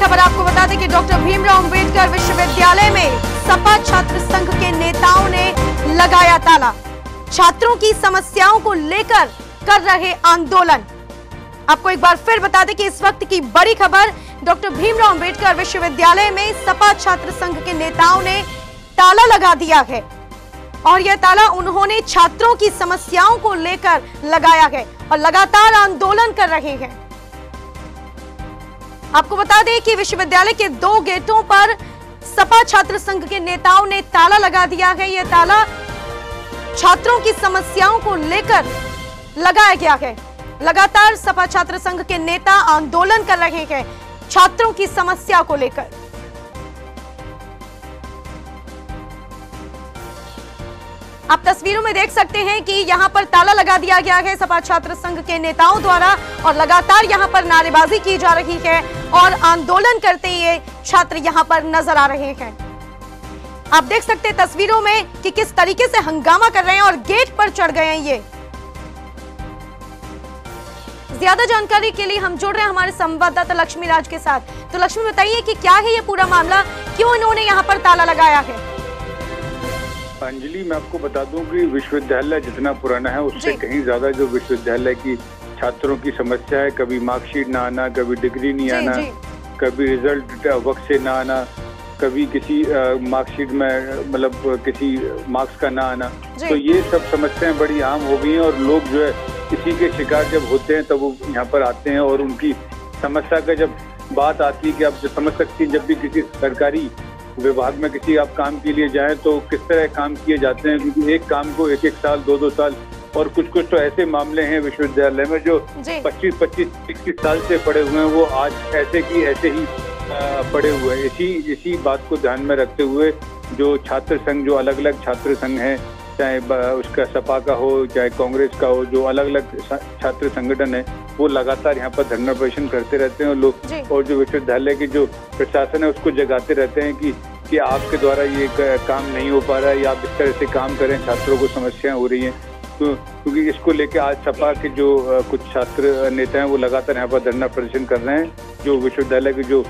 खबर आपको बता दें कि डॉक्टर भीमराव अंबेडकर विश्वविद्यालय में सपा छात्र संघ के नेताओं ने लगाया ताला। छात्रों की समस्याओं को लेकर कर रहे आंदोलन। आपको एक बार फिर बता दें कि इस वक्त की बड़ी खबर, डॉक्टर भीमराव अंबेडकर विश्वविद्यालय में सपा छात्र संघ के नेताओं ने ताला लगा दिया है। और यह ताला उन्होंने छात्रों की समस्याओं को लेकर लगाया है और लगातार आंदोलन कर रहे हैं। आपको बता दें कि विश्वविद्यालय के दो गेटों पर सपा छात्र संघ के नेताओं ने ताला लगा दिया है। यह ताला छात्रों की समस्याओं को लेकर लगाया गया है। लगातार सपा छात्र संघ के नेता आंदोलन कर रहे हैं छात्रों की समस्या को लेकर। आप तस्वीरों में देख सकते हैं कि यहाँ पर ताला लगा दिया गया है सपा छात्र संघ के नेताओं द्वारा और लगातार यहाँ पर नारेबाजी की जा रही है और आंदोलन करते ये छात्र यहाँ पर नज़र आ रहे हैं। आप देख सकते हैं तस्वीरों में कि किस तरीके से हंगामा कर रहे हैं और गेट पर चढ़ गए हैं ये। ज़्यादा जानकारी के लिए हम जुड़ रहे हैं हमारे संवाददाता लक्ष्मी राज के साथ। तो लक्ष्मी, बताइए कि क्या है ये पूरा मामला? क्यों इन्होंने यहाँ पर ताला लगाया है? अंजलि मैं आपको बता दूँ कि विश्वविद्यालय जितना पुराना है उससे कहीं ज़्यादा जो विश्वविद्यालय की छात्रों की समस्या है कभी मार्कशीट ना आना कभी डिग्री नहीं जी आना जी। कभी रिज़ल्ट वक्त से ना आना कभी किसी मार्कशीट में मतलब किसी मार्क्स का ना आना। तो ये सब समस्याएँ बड़ी आम हो गई हैं और लोग जो है इसी के शिकार जब होते हैं तब वो यहाँ पर आते हैं और उनकी समस्या का जब बात आती है कि आप जो समझ सकती हैं जब भी किसी सरकारी विभाग में किसी आप काम के लिए जाएँ तो किस तरह काम किए जाते हैं? क्योंकि एक काम को एक एक साल दो दो साल और कुछ कुछ तो ऐसे मामले हैं विश्वविद्यालय में जो जी। 25 25 इक्कीस साल से पड़े हुए हैं वो आज ऐसे की ऐसे ही पड़े हुए हैं। इसी इसी बात को ध्यान में रखते हुए जो छात्र संघ जो अलग अलग छात्र संघ हैं चाहे उसका सपा का हो चाहे कांग्रेस का हो जो अलग अलग छात्र संगठन है वो लगातार यहाँ पर धरना प्रदर्शन करते रहते हैं और लोग और जो विश्वविद्यालय के जो प्रशासन है उसको जगाते रहते हैं कि कि आपके द्वारा ये काम नहीं हो पा रहा है या आप इस तरह से काम करें छात्रों को समस्याएँ हो रही हैं। तो क्योंकि इसको लेके आज सपा के जो कुछ छात्र नेता हैं वो लगातार यहाँ पर धरना प्रदर्शन कर रहे हैं जो विश्वविद्यालय के जो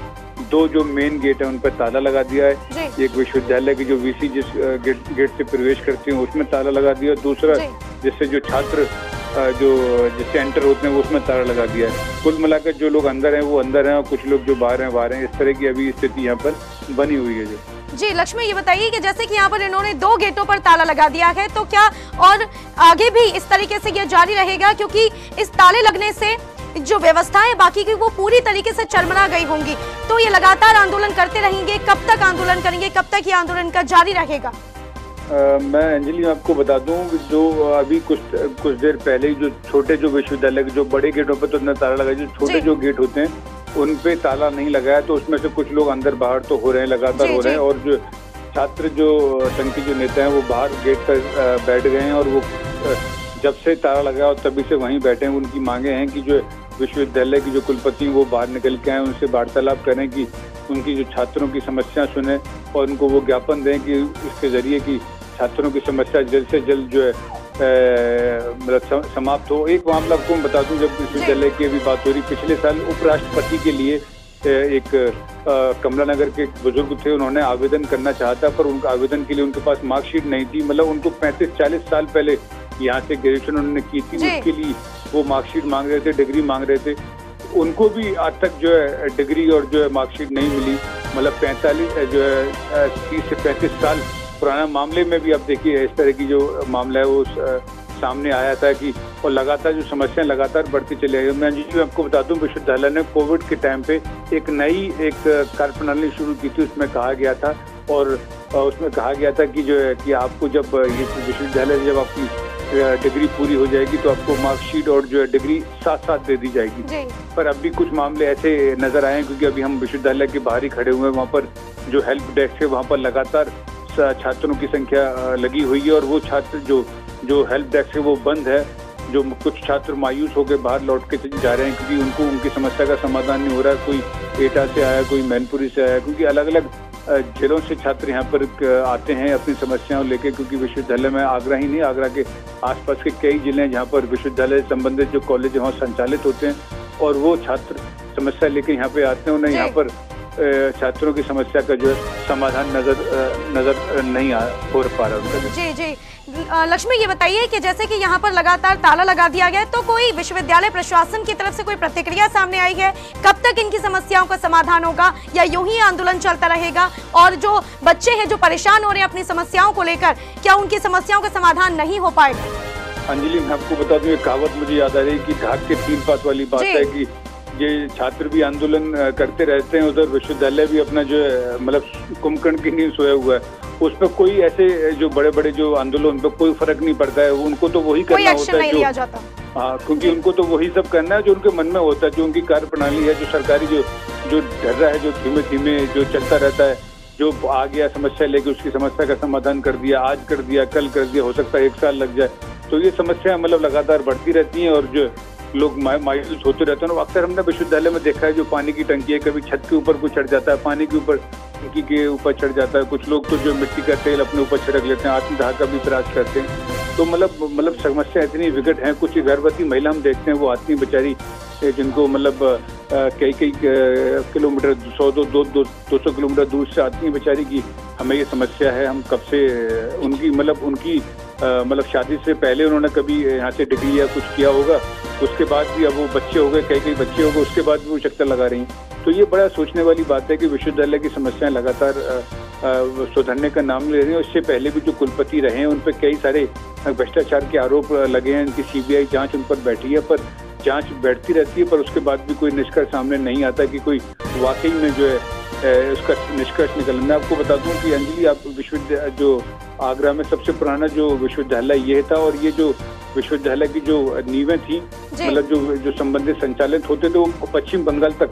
दो जो मेन गेट है उन पर ताला लगा दिया है। एक विश्वविद्यालय की जो वीसी जिस गेट गेट से प्रवेश करती है उसमें ताला लगा दिया। दूसरा जिससे जो छात्र जो जिससे एंटर होते हैं उसमें ताला लगा दिया है। कुल मिलाकर जो लोग अंदर हैं वो अंदर हैं और कुछ लोग जो बाहर हैं बाहर हैं। इस तरह की अभी स्थिति यहाँ पर बनी हुई है जो। जी लक्ष्मी ये बताइए कि जैसे कि यहाँ पर इन्होंने दो गेटों पर ताला लगा दिया है तो क्या और आगे भी इस तरीके से यह जारी रहेगा? क्योंकि इस ताले लगने से जो व्यवस्था है बाकी की वो पूरी तरीके से चरमरा गई होंगी। तो ये लगातार आंदोलन करते रहेंगे। कब तक आंदोलन करेंगे? कब तक ये आंदोलन का जारी रहेगा? मैं अंजलि आपको बता दूँ कि जो अभी कुछ कुछ देर पहले ही जो छोटे जो विश्वविद्यालय के जो बड़े गेटों पर तो ताला लगाया जो छोटे जो। गेट होते हैं उन पे ताला नहीं लगाया तो उसमें से कुछ लोग अंदर बाहर तो हो रहे हैं लगातार हो रहे हैं और जो छात्र जो संघ के जो नेता हैं वो बाहर गेट पर बैठ गए हैं और वो जब से ताला लगा और तभी से वहीं बैठे हैं, उनकी मांगे हैं कि जो विश्वविद्यालय की जो कुलपति वो बाहर निकल के आए, उनसे वार्तालाप करें कि उनकी जो छात्रों की समस्या सुने और उनको वो ज्ञापन दें कि इसके ज़रिए कि छात्रों की समस्या जल्द से जल्द जो है मतलब समाप्त हो। एक मामला आपको मैं बता दूँ, जब विश्वविद्यालय की अभी बात हो रही, पिछले साल उपराष्ट्रपति के लिए एक कमला नगर के बुज़ुर्ग थे, उन्होंने आवेदन करना चाहा था, पर उनका आवेदन के लिए उनके पास मार्कशीट नहीं थी। मतलब उनको पैंतीस चालीस साल पहले यहाँ से ग्रेजुएशन उन्होंने की थी उसके लिए वो मार्कशीट मांग रहे थे डिग्री मांग रहे थे। उनको भी आज तक जो है डिग्री और जो है मार्कशीट नहीं मिली। मतलब पैंतालीस जो है तीस से पैंतीस साल पुराना मामले में भी आप देखिए इस तरह की जो मामला है वो सामने आया था कि और लगातार जो समस्याएँ लगातार बढ़ती चली आई मैं जी आपको बता दूँ विश्वविद्यालय ने कोविड के टाइम पे एक नई एक कार्य प्रणाली शुरू की थी उसमें कहा गया था। और उसमें कहा गया था कि जो है कि आपको जब ये विश्वविद्यालय जब आपकी डिग्री पूरी हो जाएगी तो आपको मार्कशीट और जो है डिग्री साथ साथ दे दी जाएगी। जी। पर अभी कुछ मामले ऐसे नज़र आए हैं क्योंकि अभी हम विश्वविद्यालय के बाहर ही खड़े हुए हैं वहाँ पर जो हेल्प डेस्क है वहाँ पर लगातार छात्रों की संख्या लगी हुई है और वो छात्र जो जो हेल्प डेस्क है वो बंद है। जो कुछ छात्र मायूस होकर बाहर लौट के जा रहे हैं क्योंकि उनको उनकी समस्या का समाधान नहीं हो रहा है कोई एटा से आया कोई मैनपुरी से आया क्योंकि अलग अलग जिलों से छात्र यहाँ पर आते हैं अपनी समस्याओं लेके क्योंकि विश्वविद्यालय में आगरा ही नहीं आगरा के आसपास के कई ज़िले हैं जहाँ पर विश्वविद्यालय संबंधित जो कॉलेज वहाँ संचालित होते हैं और वो छात्र समस्या लेके यहाँ पे आते हैं उन्हें यहाँ पर छात्रों की समस्या का जो है समाधान नज़र नज़र नहीं आ हो पा रहा उनका। जी जी। लक्ष्मी ये बताइए कि जैसे कि यहाँ पर लगातार ताला लगा दिया गया तो कोई विश्वविद्यालय प्रशासन की तरफ़ से कोई प्रतिक्रिया सामने आई है? कब तक इनकी समस्याओं का समाधान होगा या यूँ ही आंदोलन चलता रहेगा? और जो बच्चे हैं जो परेशान हो रहे हैं अपनी समस्याओं को लेकर क्या उनकी समस्याओं का समाधान नहीं हो पाएगा? अंजलि मैं आपको बता दूँ कहावत मुझे याद आ रही है कि घाट के तीन पास वाली बात है कि ये छात्र भी आंदोलन करते रहते हैं उधर विश्वविद्यालय भी अपना जो मतलब कुंभकर्ण की नींद सोया हुआ है। उस पर कोई ऐसे जो बड़े बड़े जो आंदोलन पे कोई फ़र्क नहीं पड़ता है। उनको तो वही करना होता है जो हाँ क्योंकि उनको तो वही सब करना है जो उनके मन में होता है जो उनकी कार्य प्रणाली है जो सरकारी जो जो डर रहा है जो धीमे धीमे जो चलता रहता है जो आ गया समस्या लेके उसकी समस्या का समाधान कर दिया आज कर दिया कल कर दिया हो सकता है एक साल लग जाए। तो ये समस्या मतलब लगातार बढ़ती रहती हैं और जो लोग मायूस होते रहते हैं और अक्सर हमने विश्वविद्यालय में देखा है जो पानी की टंकी है, कभी छत के ऊपर कुछ चढ़ जाता है, पानी के ऊपर टंकी के ऊपर चढ़ जाता है। कुछ लोग तो जो मिट्टी का तेल अपने ऊपर छिड़क लेते हैं, आत्मदाह का भी प्रयास करते हैं। तो मतलब मतलब समस्या इतनी विकट है, कुछ गर्भवती महिला हम देखते हैं, वो हैं बेचारी जिनको मतलब कई कई किलोमीटर, सौ दो दो दो सौ किलोमीटर दूर से आती हैं बेचारी की हमें ये समस्या है। हम कब से उनकी मतलब उनकी मतलब शादी से पहले उन्होंने कभी यहाँ से डिग्री या कुछ किया होगा? उसके बाद भी अब वो बच्चे हो गए कई कई बच्चे हो गए, उसके बाद भी वो चक्कर लगा रही तो ये बड़ा सोचने वाली बात है कि विश्वविद्यालय की समस्याएँ लगातार सुधरने का नाम ले रही हैं। उससे पहले भी जो कुलपति रहे हैं, उन पर कई सारे भ्रष्टाचार के आरोप लगे हैं। इनकी सीबीआई जाँच उन पर बैठी है, पर जाँच बैठती रहती है, पर उसके बाद भी कोई निष्कर्ष सामने नहीं आता कि कोई वाकई में जो है उसका निष्कर्ष निकल मैं आपको बता दूँ कि अंजलि, आप विश्वविद्यालय जो आगरा में सबसे पुराना जो विश्वविद्यालय ये था, और ये जो विश्वविद्यालय की जो नींवें थी मतलब जो जो संबंधित संचालित होते थे वो पश्चिम बंगाल तक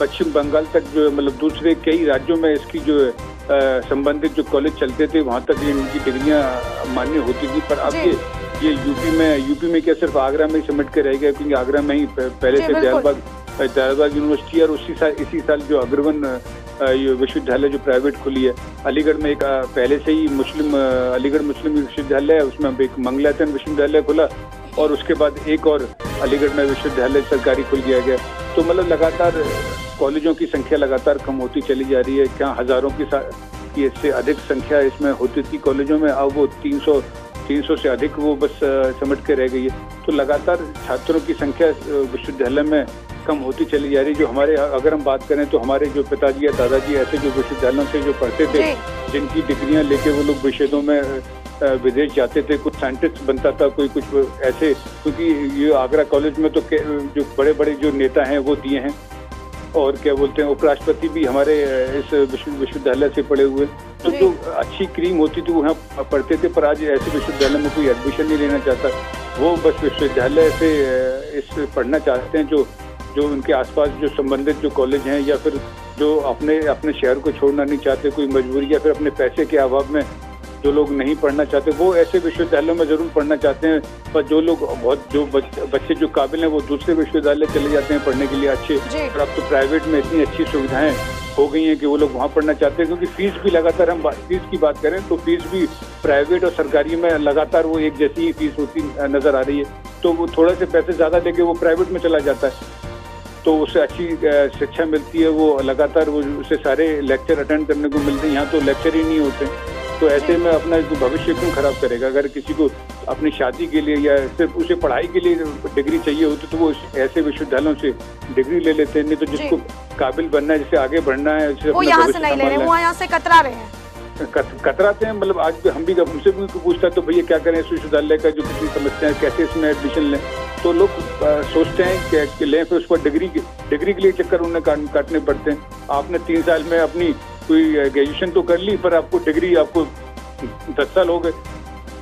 पश्चिम बंगाल तक जो मतलब दूसरे कई राज्यों में इसकी जो संबंधित जो कॉलेज चलते थे वहाँ तक इनकी डिग्रियाँ मान्य होती थी। पर अब ये ये यूपी में यूपी में क्या सिर्फ़ आगरा में ही सिमट के रह गया क्योंकि आगरा में ही पहले से दयालबाग दयालबाग यूनिवर्सिटी और उसी साल इसी साल जो अग्रवन विश्वविद्यालय जो प्राइवेट खुली है, अलीगढ़ में एक पहले से ही मुस्लिम अलीगढ़ मुस्लिम विश्वविद्यालय है, उसमें अब एक मंगलाचरण विश्वविद्यालय खुला और उसके बाद एक और अलीगढ़ में विश्वविद्यालय सरकारी खुल दिया गया। तो मतलब लगातार कॉलेजों की संख्या लगातार कम होती चली जा रही है, क्या हज़ारों की इससे अधिक संख्या इसमें होती थी कॉलेजों में, अब वो 300 300 से अधिक वो बस समझ के रह गई है। तो लगातार छात्रों की संख्या विश्वविद्यालय में कम होती चली जा रही जो हमारे अगर हम बात करें तो हमारे जो पिताजी या दादाजी ऐसे जो विश्वविद्यालयों से जो पढ़ते थे जिनकी डिग्रियाँ लेके वो लोग विषयों में विदेश जाते थे कुछ साइंटिस्ट बनता था कोई कुछ ऐसे क्योंकि ये आगरा कॉलेज में तो जो बड़े बड़े जो नेता हैं वो दिए हैं। और क्या बोलते हैं उपराष्ट्रपति भी हमारे इस विश्वविद्यालय से पढ़े हुए। तो जो। अच्छी क्रीम होती थी वो यहाँ पढ़ते थे पर आज ऐसे विश्वविद्यालय में कोई एडमिशन नहीं लेना चाहता। वो बस विश्वविद्यालय से इस पढ़ना चाहते हैं जो जो उनके आसपास जो संबंधित जो कॉलेज हैं या फिर जो अपने अपने शहर को छोड़ना नहीं चाहते कोई मजबूरी या फिर अपने पैसे के अभाव में जो लोग नहीं पढ़ना चाहते वो ऐसे विश्वविद्यालयों में ज़रूर पढ़ना चाहते हैं पर जो लोग बहुत जो बच्चे जो काबिल हैं वो दूसरे विश्वविद्यालय चले जाते हैं पढ़ने के लिए अच्छे। और अब तो प्राइवेट में इतनी अच्छी सुविधाएँ हो गई हैं कि वो लोग वहाँ पढ़ना चाहते हैं क्योंकि फ़ीस भी लगातार हम फ़ीस की बात करें तो फ़ीस भी प्राइवेट और सरकारी में लगातार वो एक जैसी ही फ़ीस होती नज़र आ रही है। तो वो थोड़े से पैसे ज़्यादा देके वो प्राइवेट में चला जाता है। तो उसे अच्छी शिक्षा मिलती है वो लगातार वो उसे सारे लेक्चर अटेंड करने को मिलते हैं। यहाँ तो लेक्चर ही नहीं होते। तो ऐसे में अपना भविष्य क्यों खराब करेगा? अगर किसी को अपनी शादी के लिए या सिर्फ़ उसे पढ़ाई के लिए डिग्री चाहिए होती तो वो ऐसे विश्वविद्यालयों से डिग्री ले लेते हैं। नहीं तो जिसको काबिल बनना है जिसे आगे बढ़ना है वो यहाँ से नहीं ले रहे वो यहाँ से कतरा रहे हैं। कतराते हैं मतलब आज भी हम भी हमसे भी पूछता है तो भैया क्या करें इस विश्वविद्यालय का जो कितनी समस्या है कैसे इसमें एडमिशन लें? तो लोग सोचते हैं कि लें फिर उसको डिग्री डिग्री के लिए चक्कर उन्हें काटने पड़ते हैं। आपने तीन साल में अपनी कोई ग्रेजुएशन तो कर ली पर आपको डिग्री आपको दस साल हो गए।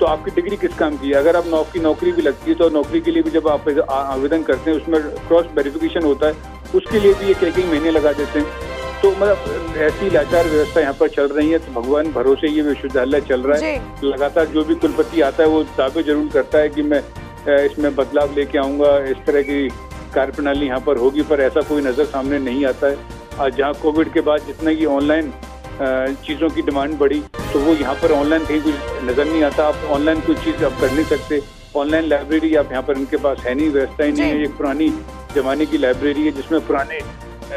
तो आपकी डिग्री किस काम की है? अगर आप नौकरी नौकरी भी लगती है तो नौकरी के लिए भी जब आप आवेदन करते हैं उसमें क्रॉस वेरिफिकेशन होता है उसके लिए भी ये कई कई महीने लगा देते हैं। तो मतलब ऐसी लाचार व्यवस्था यहाँ पर चल रही है तो भगवान भरोसे ये विश्वविद्यालय चल रहा है। लगातार जो भी कुलपति आता है वो दावे ज़रूर करता है कि मैं इसमें बदलाव लेके आऊँगा इस तरह की कार्य प्रणाली यहाँ पर होगी पर ऐसा कोई नज़र सामने नहीं आता है। आज जहाँ कोविड के बाद जितना की ऑनलाइन चीज़ों की डिमांड बढ़ी तो वो यहाँ पर ऑनलाइन कहीं कुछ नज़र नहीं आता। आप ऑनलाइन कोई चीज़ आप कर नहीं सकते। ऑनलाइन लाइब्रेरी आप यहाँ पर इनके पास है नहीं व्यवस्था ही नहीं है। एक पुरानी जमाने की लाइब्रेरी है जिसमें पुराने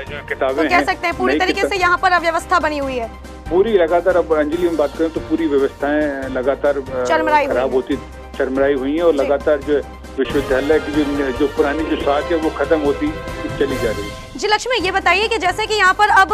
जो किताबें तो कह सकते हैं पूरी तरीके से यहाँ पर अव्यवस्था बनी हुई है। पूरी लगातार अब अंजलि हम बात करें तो पूरी व्यवस्थाएँ लगातार खराब होती चरमराई हुई है और लगातार जो विश्वविद्यालय की जो जो पुरानी जो साख है वो खत्म होती चली जा रही है। जी लक्ष्मी, ये बताइए कि जैसे कि यहाँ पर अब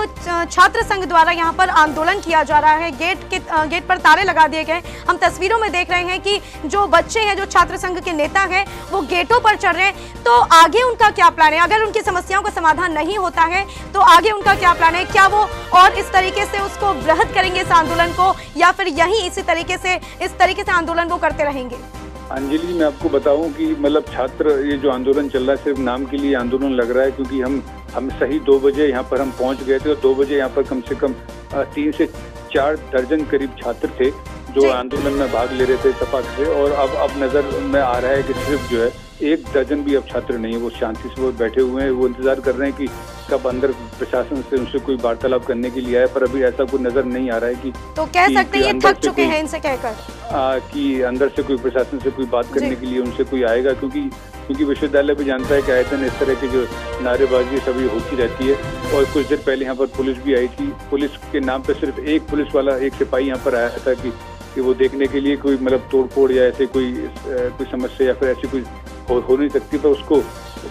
छात्र संघ द्वारा यहाँ पर आंदोलन किया जा रहा है, गेट के गेट पर ताले लगा दिए गए हम तस्वीरों में देख रहे हैं कि जो बच्चे हैं, जो छात्र संघ के नेता हैं, वो गेटों पर चढ़ रहे हैं। तो आगे उनका क्या प्लान है? अगर उनकी समस्याओं का समाधान नहीं होता है तो आगे उनका क्या प्लान है? क्या वो और इस तरीके से उसको वृहद करेंगे इस आंदोलन को, या फिर यही इसी तरीके से, इस तरीके से आंदोलन वो करते रहेंगे? अंजलि मैं आपको बताऊँ कि मतलब छात्र, ये जो आंदोलन चल रहा है, सिर्फ़ नाम के लिए आंदोलन लग रहा है, क्योंकि हम हम सही दो बजे यहाँ पर हम पहुँच गए थे और दो बजे यहाँ पर कम से कम तीन से चार दर्जन करीब छात्र थे जो आंदोलन में भाग ले रहे थे सपा से और अब अब नज़र में आ रहा है कि सिर्फ़ जो है एक दर्जन भी अब छात्र नहीं है वो शांति से वो बैठे हुए हैं वो इंतज़ार कर रहे हैं कि कब अंदर प्रशासन से उनसे कोई वार्तालाप करने के लिए आए पर अभी ऐसा कोई नज़र नहीं आ रहा है कि तो कह सकते हैं ये थक चुके हैं इनसे कहकर। कि अंदर से कोई प्रशासन से कोई बात करने के लिए उनसे कोई आएगा क्योंकि क्योंकि विश्वविद्यालय भी जानता है कि आयतन इस तरह की जो नारेबाजी सभी होती रहती है। और कुछ देर पहले यहाँ पर पुलिस भी आई थी। पुलिस के नाम पर सिर्फ़ एक पुलिस वाला एक सिपाही यहाँ पर आया था कि कि वो देखने के लिए कोई मतलब तोड़ फोड़ या ऐसे कोई कोई समस्या या फिर ऐसी कोई हो, हो नहीं सकती पर उसको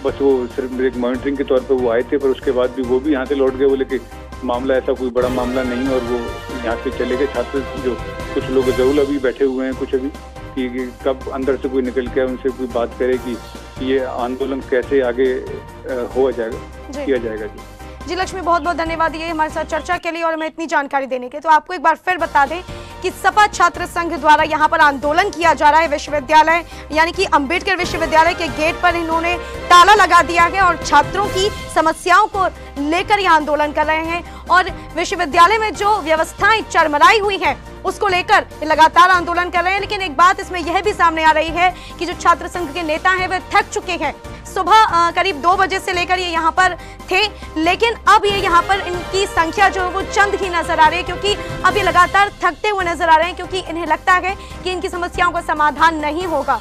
बस वो सिर्फ़ एक मॉनिटरिंग के तौर पर वो आए थे पर उसके बाद भी वो भी यहाँ से लौट गए बोले कि मामला ऐसा कोई बड़ा मामला नहीं और वो यहाँ से चले गए। छात्र जो कुछ लोग ज़रूर अभी बैठे हुए हैं कुछ अभी कि कब अंदर से कोई निकल के उनसे कोई बात करे कि ये आंदोलन कैसे आगे हो जाएगा किया जाएगा जी। जी लक्ष्मी बहुत बहुत धन्यवाद ये हमारे साथ चर्चा के लिए और हमें इतनी जानकारी देने के तो आपको एक बार फिर बता दें कि सपा छात्र संघ द्वारा यहाँ पर आंदोलन किया जा रहा है विश्वविद्यालय, यानी कि अंबेडकर विश्वविद्यालय के गेट पर इन्होंने ताला लगा दिया है और छात्रों की समस्याओं को लेकर यह आंदोलन कर रहे हैं। और विश्वविद्यालय में जो व्यवस्थाएँ चरमराई हुई हैं, उसको लेकर लगातार आंदोलन कर रहे हैं। लेकिन एक बात इसमें यह भी सामने आ रही है कि जो छात्र संघ के नेता हैं, वे थक चुके हैं। सुबह करीब दो बजे से लेकर ये यहाँ पर थे। लेकिन अब ये यहाँ पर इनकी संख्या जो है वो चंद ही नज़र आ रही है, क्योंकि अब ये लगातार थकते हुए नज़र आ रहे हैं, क्योंकि इन्हें लगता है कि इनकी समस्याओं का समाधान नहीं होगा।